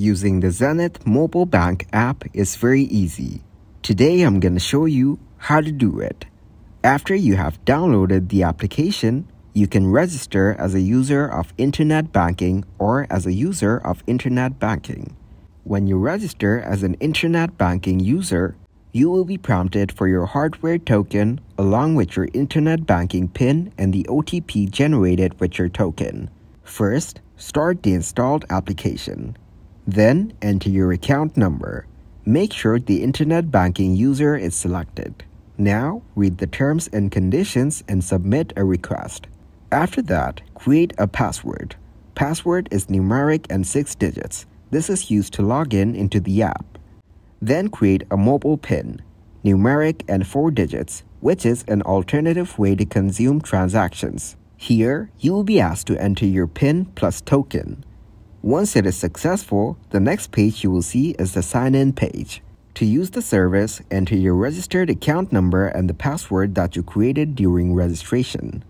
Using the Zenith Mobile Bank app is very easy. Today I'm going to show you how to do it. After you have downloaded the application, you can register as a user of internet banking or as a user of internet banking. When you register as an internet banking user, you will be prompted for your hardware token along with your internet banking PIN and the OTP generated with your token. First, start the installed application. Then enter your account number. Make sure the internet banking user is selected. Now read the terms and conditions and submit a request. After that, create a password. Password is numeric and 6 digits. This is used to log in into the app. Then create a mobile PIN, numeric and 4 digits, which is an alternative way to consume transactions. Here, you will be asked to enter your PIN plus token. Once it is successful, the next page you will see is the sign in page. To use the service, enter your registered account number and the password that you created during registration.